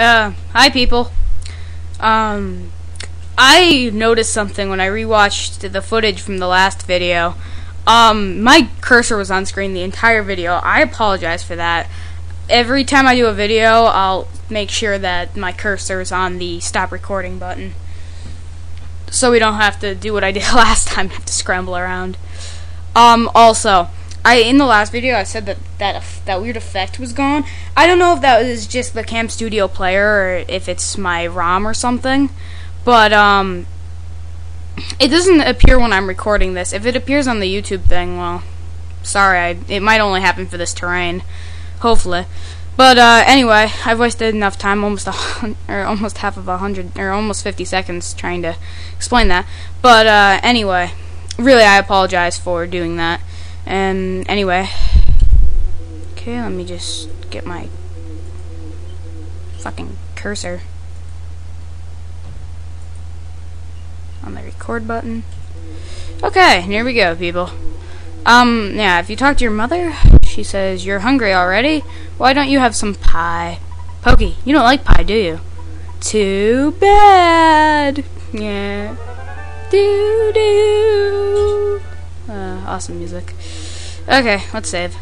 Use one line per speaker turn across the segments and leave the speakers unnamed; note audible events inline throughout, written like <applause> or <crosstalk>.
Uh, hi people. Um, I noticed something when I rewatched the footage from the last video. Um, my cursor was on screen the entire video. I apologize for that. Every time I do a video, I'll make sure that my cursor is on the stop recording button. So we don't have to do what I did <laughs> last time, have to scramble around. Um, also, I in the last video I said that that that weird effect was gone. I don't know if that was just the CamStudio player or if it's my ROM or something, but um, it doesn't appear when I'm recording this. If it appears on the YouTube thing, well, sorry, I, it might only happen for this terrain, hopefully. But uh, anyway, I've wasted enough time, almost a, <laughs> or almost half of a hundred, or almost 50 seconds trying to explain that. But uh, anyway, really, I apologize for doing that. And anyway, okay, let me just get my fucking cursor on the record button. Okay, here we go, people. Um, yeah, if you talk to your mother, she says, You're hungry already? Why don't you have some pie? Pokey, you don't like pie, do you? Too bad. Yeah. Do do. Awesome music. Okay, let's save.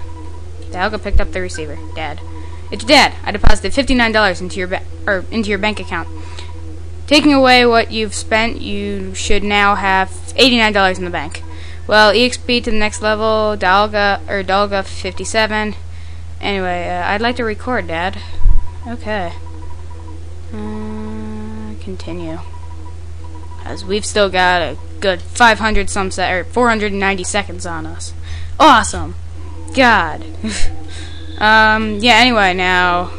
Dialga picked up the receiver. Dad. It's Dad. I deposited fifty-nine dollars into your into your bank account. Taking away what you've spent, you should now have eighty-nine dollars in the bank. Well, EXP to the next level. Dalga or Dalga fifty-seven. Anyway, uh, I'd like to record, Dad. Okay. Uh, continue. As we've still got a good 500 some se- or 490 seconds on us. Awesome. God. <laughs> um, yeah, anyway, now.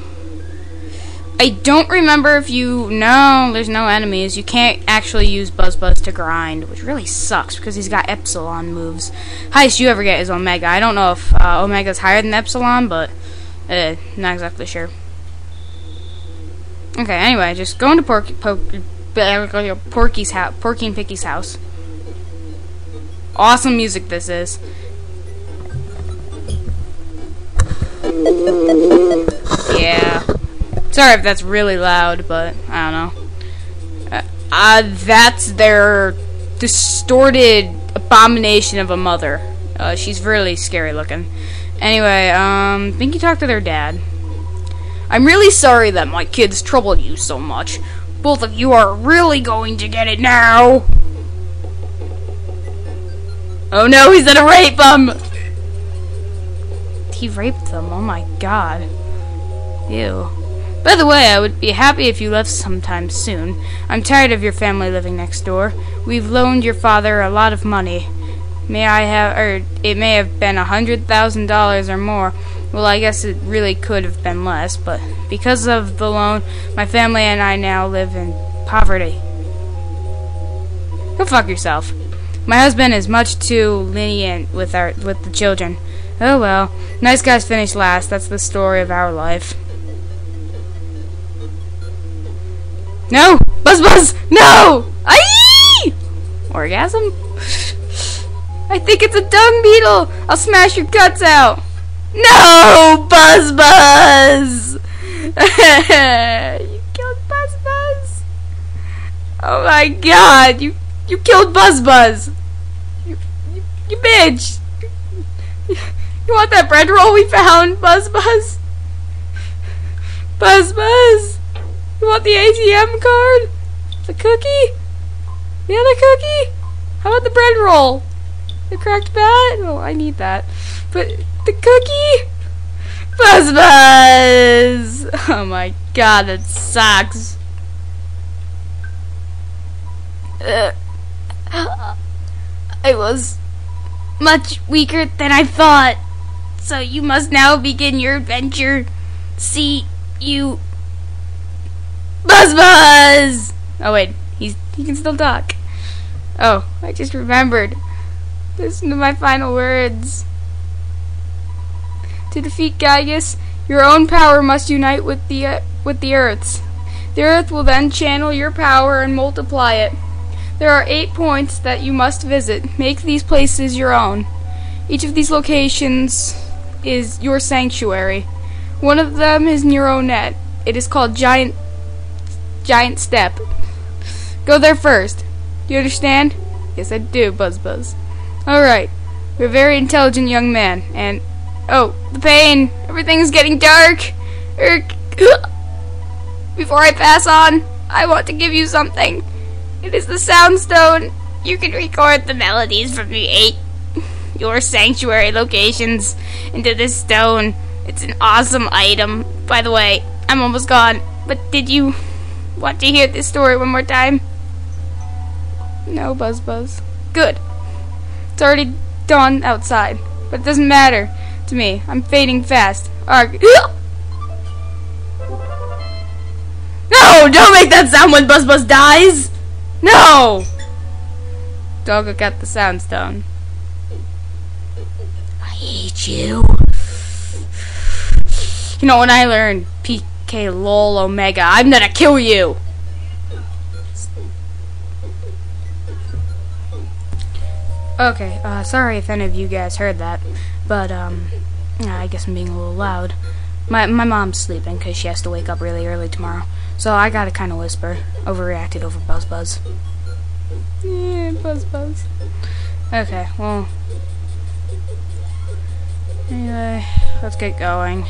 I don't remember if you. No, there's no enemies. You can't actually use Buzz Buzz to grind, which really sucks because he's got Epsilon moves. Highest you ever get is Omega. I don't know if uh, Omega's higher than Epsilon, but. Uh, not exactly sure. Okay, anyway, just go into Porky, Porky's house, Porky and Picky's house. Awesome music this is. Yeah. Sorry if that's really loud, but I don't know. Uh, uh, that's their distorted abomination of a mother. Uh, she's really scary looking. Anyway, um, Pinky talked to their dad. I'm really sorry that my kids troubled you so much. Both of you are really going to get it now. Oh no, he's gonna rape them! He raped them, oh my god. Ew. By the way, I would be happy if you left sometime soon. I'm tired of your family living next door. We've loaned your father a lot of money. May I have, or it may have been a hundred thousand dollars or more. Well, I guess it really could have been less, but because of the loan, my family and I now live in poverty. Go fuck yourself. My husband is much too lenient with our with the children. Oh well, nice guys finish last. That's the story of our life. No, Buzz Buzz, no! Aye! Orgasm? <laughs> I think it's a dung beetle. I'll smash your guts out. No, Buzz Buzz! <laughs> you killed Buzz Buzz. Oh my God! You you killed Buzz Buzz. You you, you bitch. You want that bread roll we found, Buzz Buzz? Buzz Buzz. You want the ATM card? The cookie? The other cookie? How about the bread roll? The cracked bat? Oh, I need that. But the cookie? Buzz Buzz! Oh my god, that sucks. Uh, I was much weaker than I thought. So you must now begin your adventure. See you. Buzz Buzz! Oh wait, he's he can still talk. Oh, I just remembered. Listen to my final words. To defeat Giygas, your own power must unite with the uh, with the Earth's. The Earth will then channel your power and multiply it. There are eight points that you must visit. Make these places your own. Each of these locations is your sanctuary. One of them is near Onett. It is called Giant giant step. Go there first. Do you understand? Yes, I do, Buzz Buzz. Alright. You're a very intelligent young man, and... Oh, the pain! Everything's getting dark! <gasps> Before I pass on, I want to give you something. It is the Sound Stone. You can record the melodies from the eight <laughs> your sanctuary locations into this stone. It's an awesome item. By the way, I'm almost gone. But did you want to hear this story one more time? No, Buzz Buzz. Good. It's already dawn outside, but it doesn't matter to me. I'm fading fast. Arg. <gasps> No! Don't make that sound when Buzz Buzz dies! No! Doggo got the sound stone. I hate you. You know when I learned PK LOL Omega, I'm gonna kill you! Okay, uh, sorry if any of you guys heard that, but, um, I guess I'm being a little loud. My, my mom's sleeping because she has to wake up really early tomorrow. So I gotta kind of whisper. Overreacted over Buzz Buzz. Yeah, Buzz Buzz. Okay, well. Anyway, let's get going.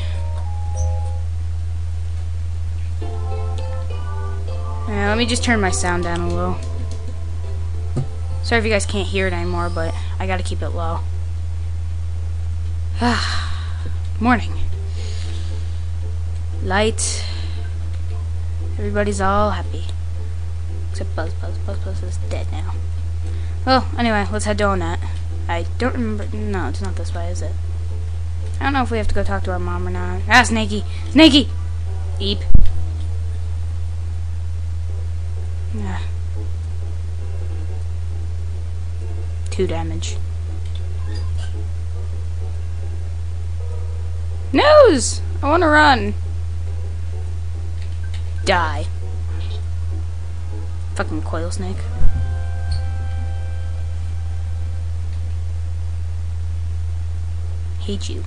Yeah, let me just turn my sound down a little. Sorry if you guys can't hear it anymore, but I gotta keep it low. Morning. Light. Everybody's all happy. Except Buzz Buzz. Buzz Buzz is dead now. Well, anyway, let's head Onett. I don't remember. No, it's not this way, is it? I don't know if we have to go talk to our mom or not. Ah, Snaky! Snaky! Eep. Yeah. Two damage. Nose! I want to run. Die. Fucking coil snake. Hate you.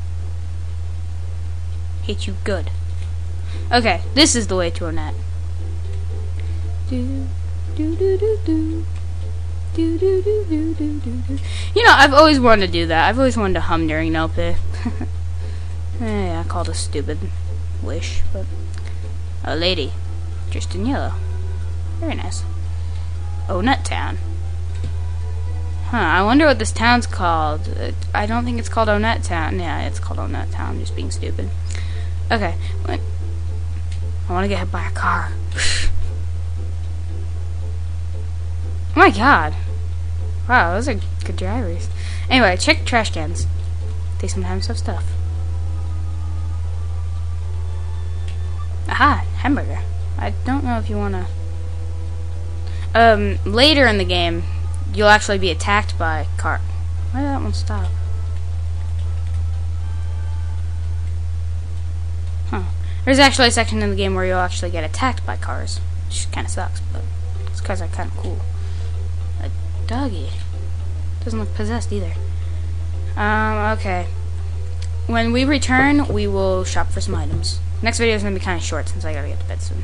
Hate you good. Okay, this is the way to Onett. Do, do, do, do, do. Do, do, do, do, do, do, do. You know, I've always wanted to do that. I've always wanted to hum during Nelpe. <laughs> yeah, I called a stupid wish, but a lady dressed in yellow. Very nice. Oh, Nut Town. Huh, I wonder what this town's called. Uh, I don't think it's called Onett Town. Yeah, it's called Onett Town. I'm just being stupid. Okay. I want to get hit by a car. oh <sighs> my god. Wow, those are good drivers. Anyway, check trash cans. They sometimes have stuff. Aha, hamburger. I don't know if you want to... Um, later in the game, you'll actually be attacked by a. Why did that one stop? Huh. There's actually a section in the game where you'll actually get attacked by cars. Which kind of sucks, but these cars are kind of cool. Doggy. Doesn't look possessed either. Um, okay. When we return, we will shop for some items. Next video is going to be kind of short since I gotta get to bed soon.